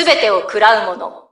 すべてを喰らう者。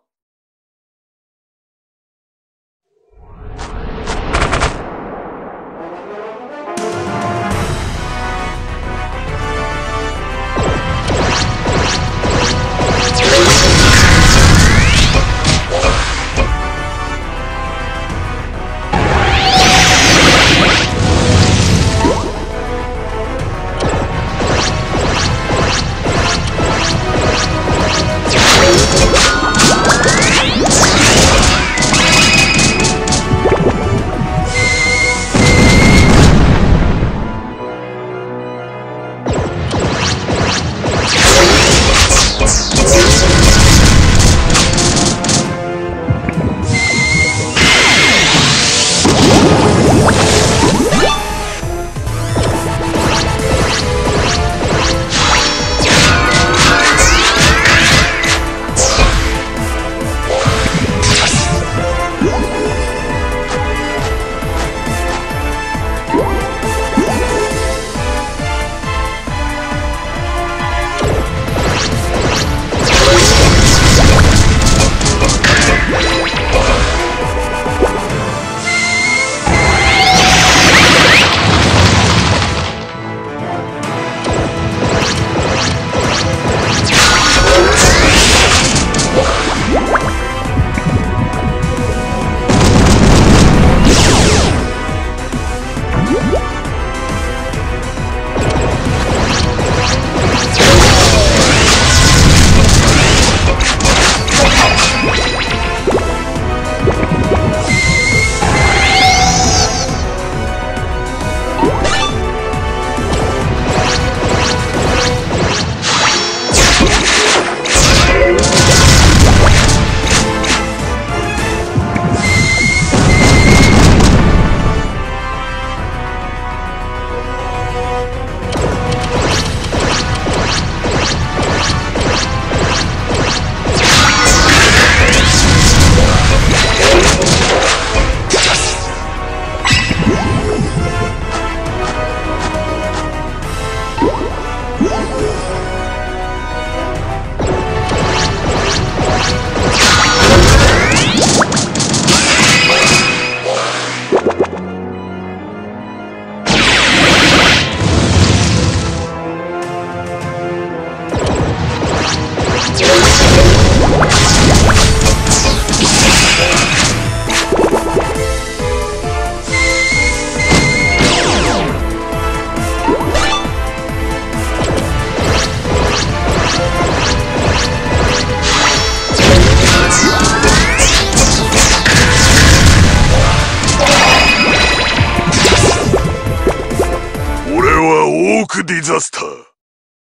スター。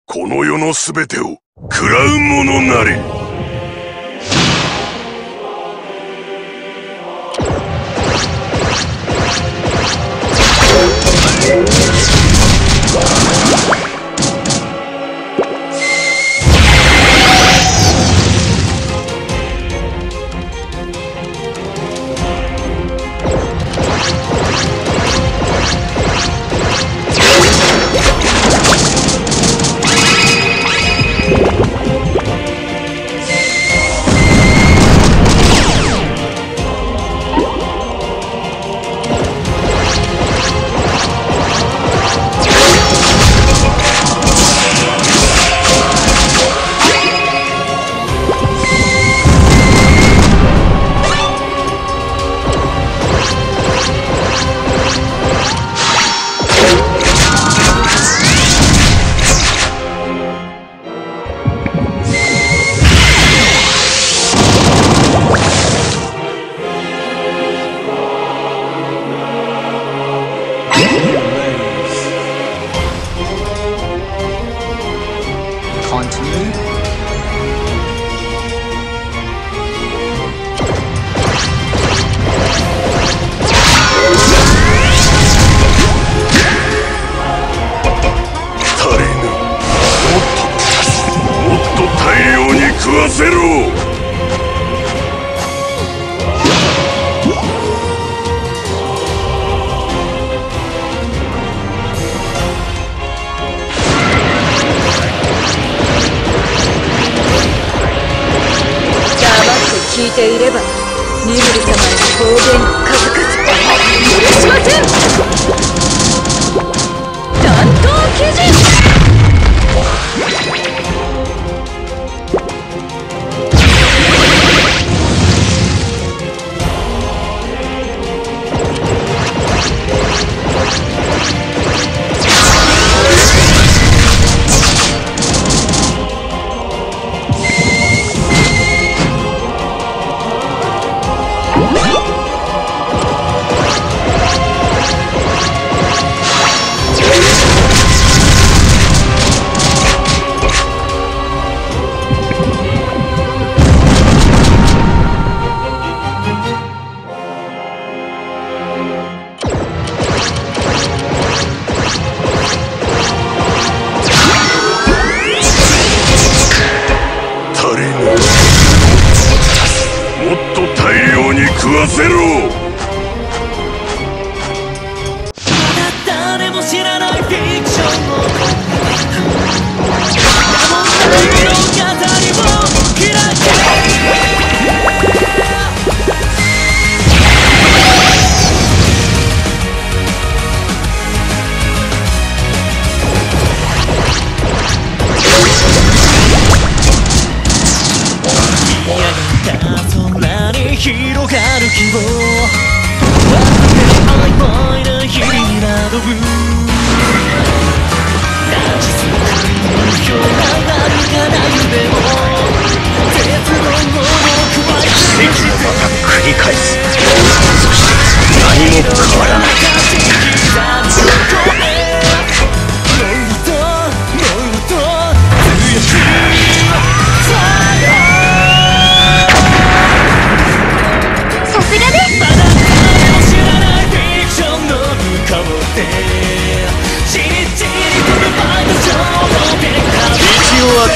この世の全てを食らう者なれ ശൈരവ നീ മുടിക്കമായി 知らないフィクションを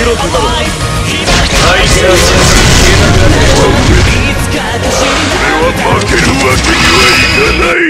白れ俺は負けるわけにはいかない。